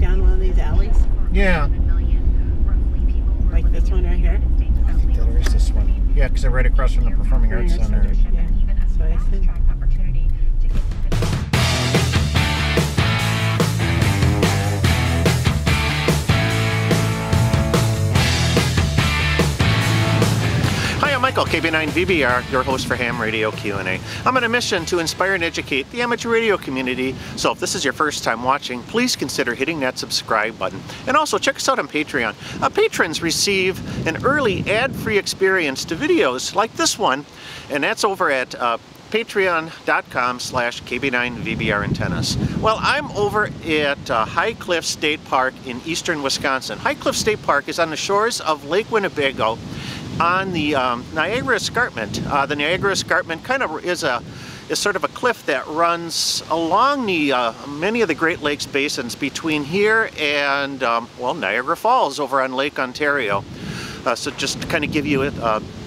down one of these alleys, Yeah. like this one right here. I think that is this one. Yeah, because they're right across from the Performing Arts Center. Yeah. So I think Michael, KB9VBR, your host for Ham Radio Q&A. I'm on a mission to inspire and educate the amateur radio community, so if this is your first time watching, please consider hitting that subscribe button. And also check us out on Patreon. Uh, patrons receive an early ad-free experience to videos like this one, and that's over at uh, patreon.com slash kb9vbr antennas. Well, I'm over at uh, High Cliff State Park in eastern Wisconsin. High Cliff State Park is on the shores of Lake Winnebago on the um, Niagara Escarpment. Uh, the Niagara Escarpment kind of is a is sort of a cliff that runs along the uh, many of the Great Lakes basins between here and um, well Niagara Falls over on Lake Ontario. Uh, so just to kind of give you uh, a,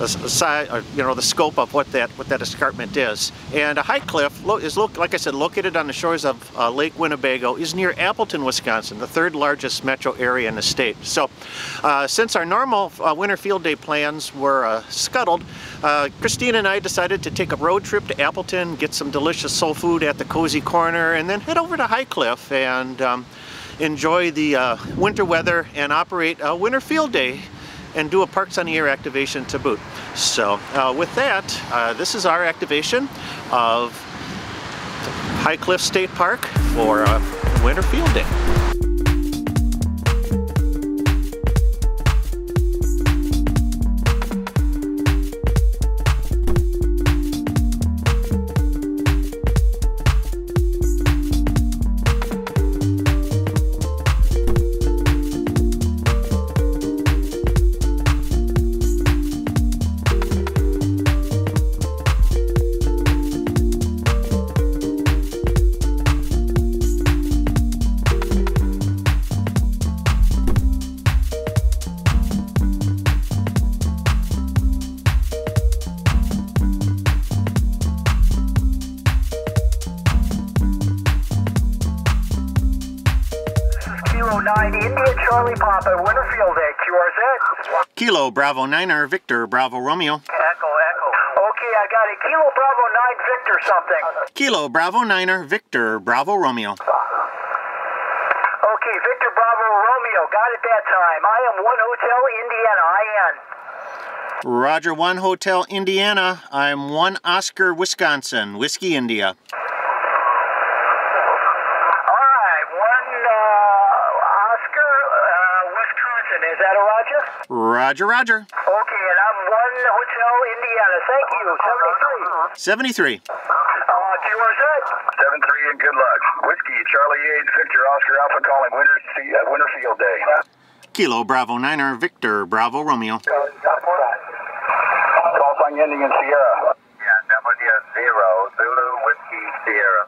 a side, uh, you know, the scope of what that what that escarpment is. And a high cliff is, like I said, located on the shores of uh, Lake Winnebago, is near Appleton, Wisconsin, the third largest metro area in the state. So, uh, since our normal uh, winter field day plans were uh, scuttled, uh, Christine and I decided to take a road trip to Appleton, get some delicious soul food at the Cozzy Corner, and then head over to High Cliff and um, enjoy the winter weather and operate a winter field day and do a Parks on the Air activation to boot. So uh, with that, uh, this is our activation of High Cliff State Park for uh, Winter Field Day. Kilo Bravo Niner Victor Bravo Romeo. Echo, echo. Okay, I got it. Kilo Bravo 9 Victor something. Kilo Bravo Niner Victor Bravo Romeo. Okay, Victor Bravo Romeo, got it that time. I am 1 Hotel, Indiana, IN. Roger 1 Hotel Indiana. I'm 1 Oscar Wisconsin. Whiskey India. All right, 1 uh, Oscar, uh, Wisconsin. Is that a Roger? Roger Roger. Okay, and I'm 1 Hotel, Indiana. Thank you. 73. 73. Uh, QRZ. 7-3 and good luck. Whiskey, Charlie 8, Victor, Oscar Alpha calling Winter, uh, Winterfield Day. Kilo Bravo Niner Victor Bravo Romeo. Call sign ending in Sierra. Yeah, W0, Zulu Whiskey Sierra.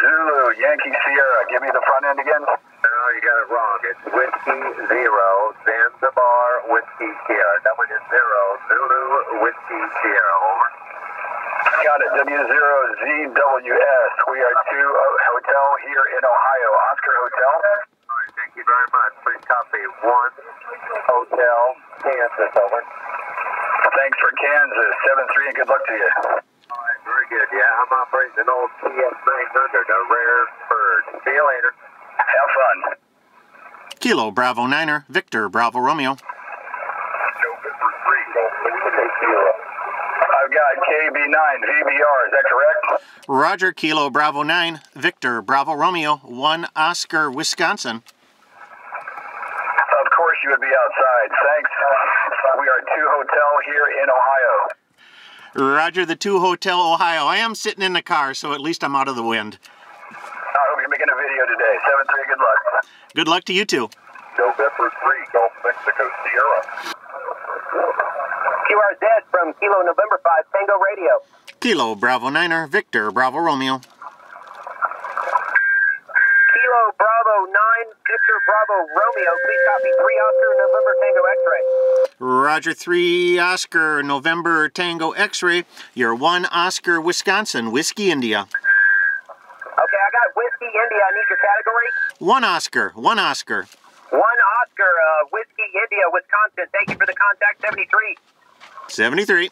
Zulu, Yankee Sierra. Give me the front end again. No, you got it wrong. It's Whiskey Zero, Zanzibar Whiskey Sierra. W0, Zulu Whiskey Sierra. Over. Got it. W0ZWS. We are to a hotel here in Ohio. Oscar Hotel. All right, thank you very much. Please copy one Hotel Kansas. Over. Thanks for Kansas. 7-3 and good luck to you. All right, very good. Yeah, I'm operating an old TS900, a rare bird. See you later. Have fun. Kilo Bravo Niner Victor Bravo Romeo. I've got KB9 VBR. Is that correct? Roger Kilo Bravo 9 Victor Bravo Romeo. 1 Oscar Wisconsin. Of course you would be outside. Thanks. We are two hotel here in Ohio. Roger the 2 Hotel Ohio. I am sitting in the car, so at least I'm out of the wind. I hope you're making a video today. 7-3, good luck. Good luck to you too. November 3, Gulf Mexico Sierra. QRZ from Kilo November 5, Tango Radio. Kilo Bravo Niner Victor Bravo Romeo. Kilo Bravo 9, Victor Bravo Romeo. Please copy 3 Oscar November Tango X-ray. Roger 3 Oscar November Tango X-ray. You're 1 Oscar Wisconsin Whiskey India. Okay, I got Whiskey India. I need your category. 1 Oscar, 1 Oscar. 1 Oscar, uh, Whiskey India, Wisconsin. Thank you for the contact 73. 73.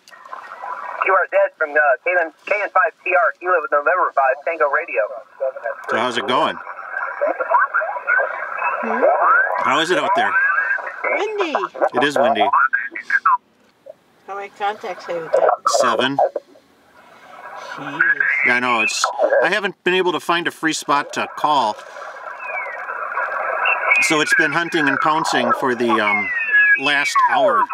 QRZ from uh, KN, KN5TR, Kilo with November 5, Tango Radio. So how's it going? How is it out there? Windy. It is windy. How many contacts have you got? 7. Jeez. Yeah, I know. It's. I haven't been able to find a free spot to call. So it's been hunting and pouncing for the um, last hour.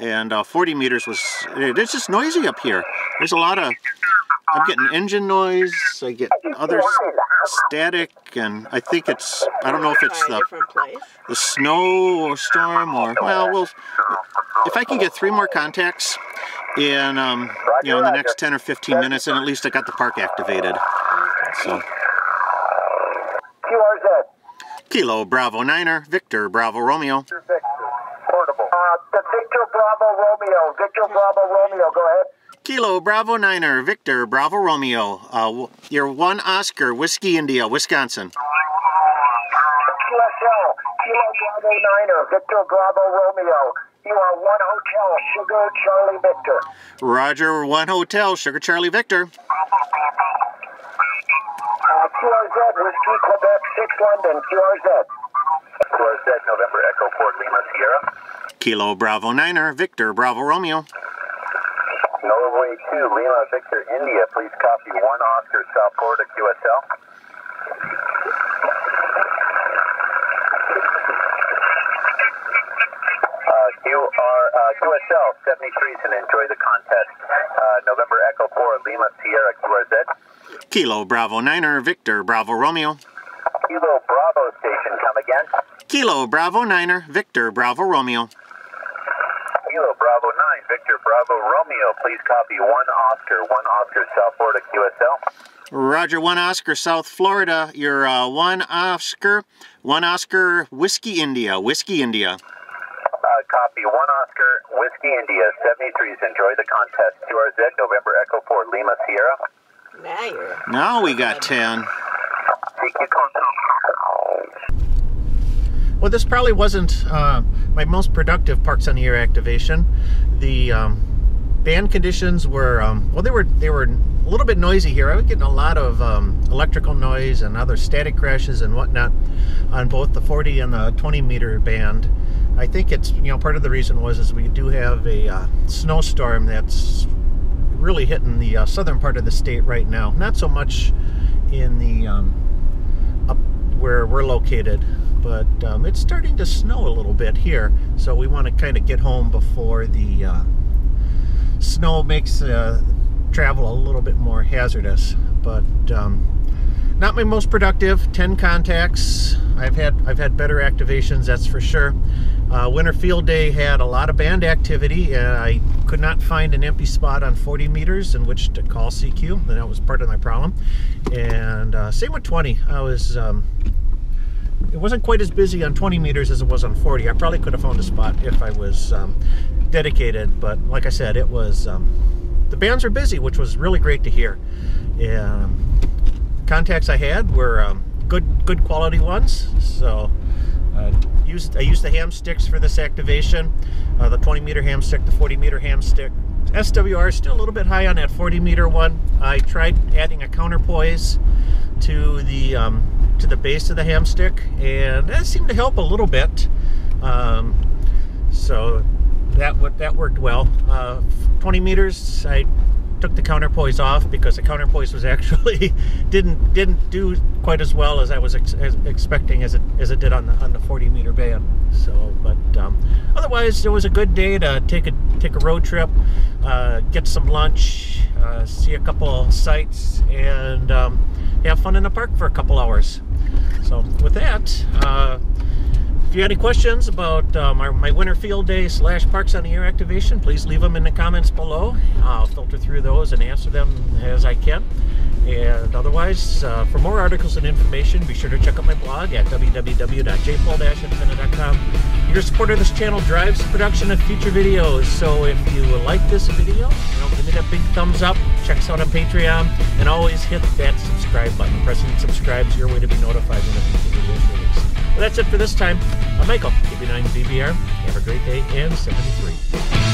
And uh, 40 meters was. It's just noisy up here. There's a lot of. I'm getting engine noise. I get other static, and I think it's. I don't know if it's the the snow or storm or well, we'll. If I can get three more contacts in, um, you know, in the next 10 or 15 minutes, and at least I got the park activated. So, QRZ. Kilo Bravo Niner, Victor Bravo Romeo. Portable. Uh, the Victor Bravo Romeo. Victor Bravo Romeo, go ahead. Kilo Bravo Niner, Victor Bravo Romeo. Uh, w- you're one Oscar, Whiskey India, Wisconsin. QSL. Kilo Bravo Niner. Victor Bravo Romeo. You are one hotel. Sugar Charlie Victor. Roger, one hotel, Sugar Charlie Victor. Uh, QRZ. Whiskey Quebec 6 London. QRZ. QRZ. November Echo Port Lima Sierra. Kilo Bravo Niner, Victor Bravo Romeo. Norway 2 Lima Victor India. Please copy 1 Oscar South Florida QSL. Uh, QR, uh, QSL 73s and enjoy the contest. Uh, November Echo 4 Lima Sierra QRZ. Kilo Bravo Niner, Victor Bravo Romeo. Kilo Bravo station, come again. Kilo Bravo Niner, Victor Bravo Romeo. Kilo Bravo 9 Victor Bravo Romeo. Please copy 1 Oscar 1 Oscar South Florida QSL. Roger, one Oscar South Florida. You're uh, one Oscar, one Oscar Whiskey India, Whiskey India. Uh, copy 1 Oscar Whiskey India 73s. Enjoy the contest. QRZ November Echo 4 Lima Sierra. Now you're. Now we got 10. Well, this probably wasn't uh, my most productive Parks on the Air activation. The um, band conditions were um, well, they were they were a little bit noisy here. I was getting a lot of um, electrical noise and other static crashes and whatnot on both the 40 and the 20 meter band. I think it's you know part of the reason was is we do have a uh, snowstorm that's really hitting the uh, southern part of the state right now. Not so much in the um, up where we're located, but um, it's starting to snow a little bit here. So we want to kind of get home before the uh, snow makes uh, travel a little bit more hazardous. But um, not my most productive. Ten contacts. I've had I've had better activations, that's for sure. Uh, Winter Field Day had a lot of band activity, and I could not find an empty spot on 40 meters in which to call CQ, and that was part of my problem. And uh, same with 20. I was um, it wasn't quite as busy on 20 meters as it was on 40. I probably could have found a spot if I was um, dedicated, but like I said, it was um, the bands are busy, which was really great to hear. Um, contacts I had were um, good, good quality ones. So uh, used I used the ham sticks for this activation, uh, the 20 meter ham stick, the 40 meter ham stick. SWR is still a little bit high on that 40 meter one. I tried adding a counterpoise to the um, to the base of the ham stick, and that seemed to help a little bit. Um, so that that worked well. Uh, 20 meters, I took the counterpoise off because the counterpoise was actually didn't didn't do quite as well as I was ex- as expecting as it as it did on the on the 40 meter band. So, but um, otherwise, it was a good day to take a take a road trip, uh, get some lunch, uh, see a couple sites, and um, have fun in the park for a couple hours. So, with that. Uh, if you have any questions about uh, my, my winter field day slash parks on the air activation, please leave them in the comments below. I'll filter through those and answer them as I can. And otherwise, uh, for more articles and information, be sure to check out my blog at www.jpole-antenna.com. Your support of this channel drives the production of future videos. So if you like this video, you know, give me that big thumbs up. Check us out on Patreon, and always hit that subscribe button. Pressing subscribe is your way to be notified when a future video is released. Well, that's it for this time. I'm Michael, KB9VBR. Have a great day and 73.